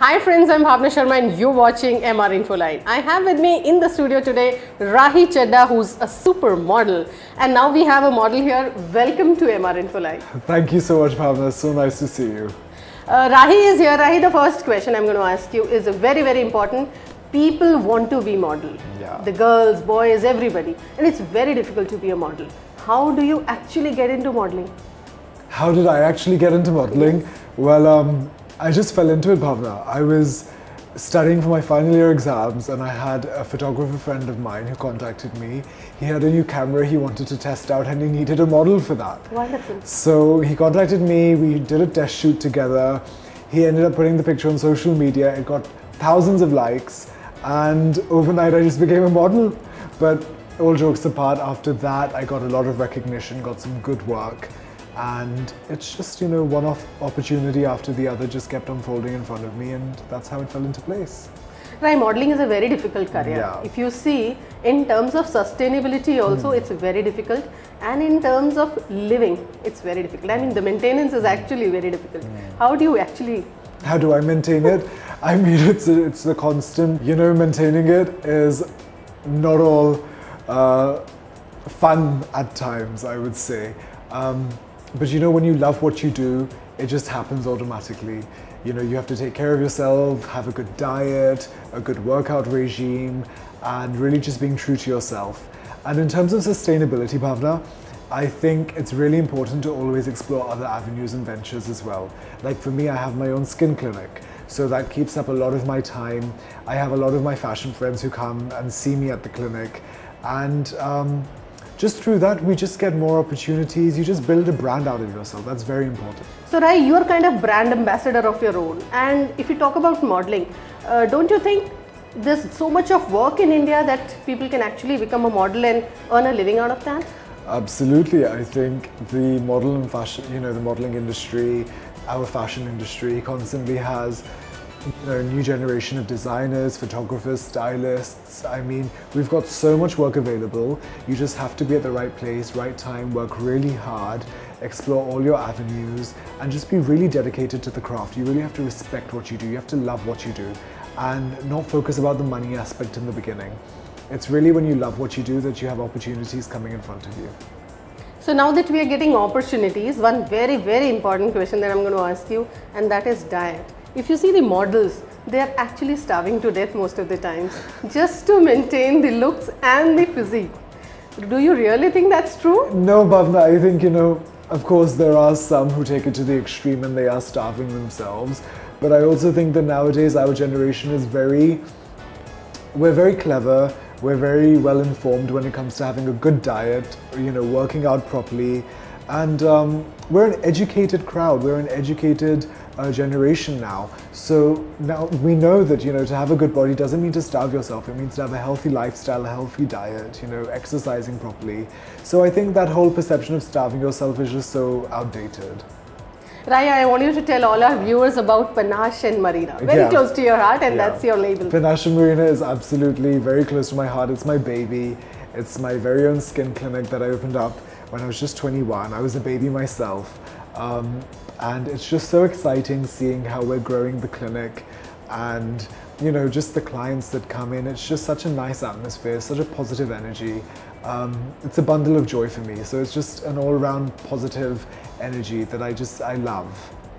Hi friends, I'm Bhavna Sharma and you're watching MR Infoline. I have with me in the studio today Rahi Chadda who's a supermodel and now we have a model here. Welcome to MR Infoline. Thank you so much, Bhavna. So nice to see you. Uh, Rahi is here. Rahi, the first question I'm going to ask you is a very, very important. People want to be model. Yeah. The girls, boys, everybody. And it's very difficult to be a model. How do you actually get into modeling? How did I actually get into modeling? Well, um, I just fell into it, Bhavna. I was studying for my final year exams and I had a photographer friend of mine who contacted me. He had a new camera he wanted to test out and he needed a model for that. Wonderful. So he contacted me, we did a test shoot together. He ended up putting the picture on social media. It got thousands of likes and overnight I just became a model. But all jokes apart, after that I got a lot of recognition, got some good work and it's just you know one off opportunity after the other just kept unfolding in front of me and that's how it fell into place. Right modeling is a very difficult career. Yeah. if you see in terms of sustainability also mm. it's very difficult. And in terms of living it's very difficult. I mean the maintenance is actually very difficult. Mm. how do you actually how do i maintain it? I mean it's a, it's the constant. You know maintaining it is not all uh, fun at times i would say. Um, but you know, when you love what you do, it just happens automatically. You know, you have to take care of yourself, have a good diet, a good workout regime, and really just being true to yourself. And in terms of sustainability, Bhavna, I think it's really important to always explore other avenues and ventures as well. Like for me, I have my own skin clinic. So that keeps up a lot of my time. I have a lot of my fashion friends who come and see me at the clinic. And um, just through that, we just get more opportunities. You just build a brand out of yourself. That's very important. So, Rahi, you're kind of brand ambassador of your own. And if you talk about modeling, uh, don't you think there's so much of work in India that people can actually become a model and earn a living out of that? Absolutely. I think the model and fashion, you know, the modeling industry, our fashion industry constantly has a new generation of designers, photographers, stylists. I mean, we've got so much work available. You just have to be at the right place, right time, work really hard, explore all your avenues, and just be really dedicated to the craft. You really have to respect what you do. You have to love what you do and not focus about the money aspect in the beginning. It's really when you love what you do that you have opportunities coming in front of you. So now that we are getting opportunities, one very, very important question that I'm going to ask you, and that is diet. If you see the models, they are actually starving to death most of the times just to maintain the looks and the physique. Do you really think that's true? No, Bhavna, I think, you know, of course, there are some who take it to the extreme and they are starving themselves. But I also think that nowadays our generation is very, we're very clever, we're very well informed when it comes to having a good diet, you know, working out properly. And um, we're an educated crowd, we're an educated uh, generation now. So now we know that, you know, to have a good body doesn't mean to starve yourself. It means to have a healthy lifestyle, a healthy diet, you know, exercising properly. So I think that whole perception of starving yourself is just so outdated. Rahi, I want you to tell all our viewers about Panache and Marina. Very yeah. close to your heart and yeah. that's your label. Panache and Marina is absolutely very close to my heart. It's my baby. It's my very own skin clinic that I opened up when I was just 21. I was a baby myself. Um, and it's just so exciting seeing how we're growing the clinic and you know just the clients that come in. It's just such a nice atmosphere such a positive energy. Um, it's a bundle of joy for me. So it's just an all-around positive energy that i just i love.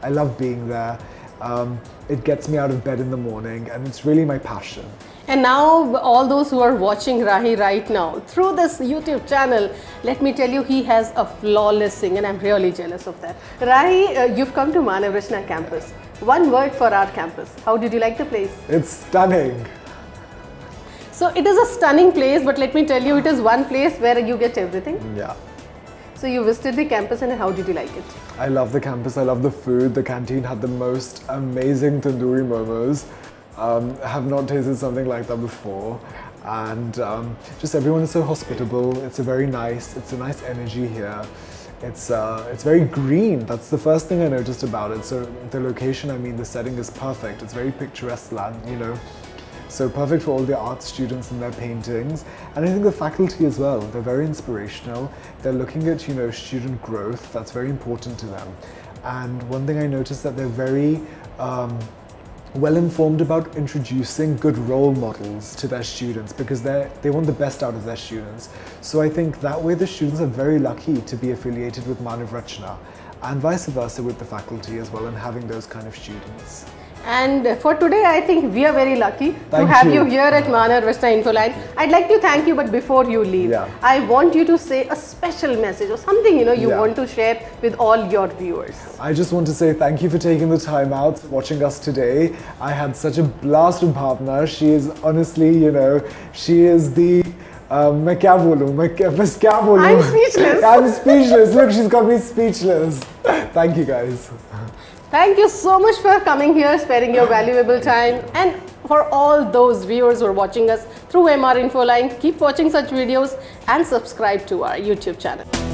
I love being there um, it gets me out of bed in the morning and it's really my passion and now all those who are watching Rahi right now through this YouTube channel, let me tell you he has a flawless sing and I'm really jealous of that. Rahi, uh, you've come to Manav campus. One word for our campus. How did you like the place? It's stunning. So it is a stunning place but let me tell you it is one place where you get everything. Yeah. So you visited the campus and how did you like it? I love the campus, I love the food. The canteen had the most amazing tandoori momos. Um, have not tasted something like that before. And um, just everyone is so hospitable. It's a very nice, it's a nice energy here. It's, uh, it's very green. That's the first thing I noticed about it. So the location, I mean, the setting is perfect. It's very picturesque land, you know. So perfect for all the art students and their paintings. And I think the faculty as well, they're very inspirational. They're looking at, you know, student growth. That's very important to them. And one thing I noticed that they're very, um, well informed about introducing good role models to their students because they they want the best out of their students. So I think that way the students are very lucky to be affiliated with Manav Rachna and vice versa with the faculty as well and having those kind of students. And for today, I think we are very lucky to Thank have you. you. here at Manav Rachna Infoline. I'd like to thank you, but before you leave, Yeah. I want you to say a special message or something you know you Yeah. want to share with all your viewers. I just want to say thank you for taking the time out watching us today. I had such a blast with Bhavna. She is honestly, you know, she is the um, मैं क्या बोलूं मैं क्या बस क्या बोलूं I'm speechless. I'm speechless. Look, she's got me speechless. Thank you guys. Thank you so much for coming here, sparing your valuable time, and for all those viewers who are watching us through MR Infoline, keep watching such videos and subscribe to our YouTube channel.